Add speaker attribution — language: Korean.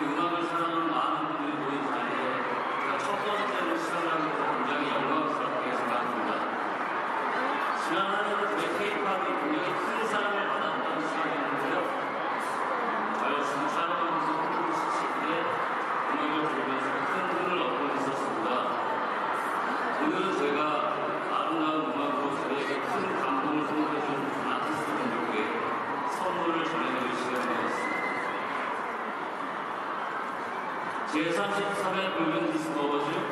Speaker 1: 이
Speaker 2: 음악을 사랑하는 많은 분들이 모인 자리에 첫 번째로 시작하는 것은 굉장히 영광스럽게 생각합니다. 지난 한 해는 저희 K-팝이 굉장히 큰 사랑을 받았던 시간이었는데요. 저 역시 촬영하면서 꿈을 시시기에 음악을 들으면서 큰 힘을 얻고 있었습니다. 오늘은 제가 아름다운 음악으로 저에게 큰 감동을 선물해준 아티스트분들께 선물을 전해드릴 시간이었습니다. 제33회 골든 디스크 어워즈. 음악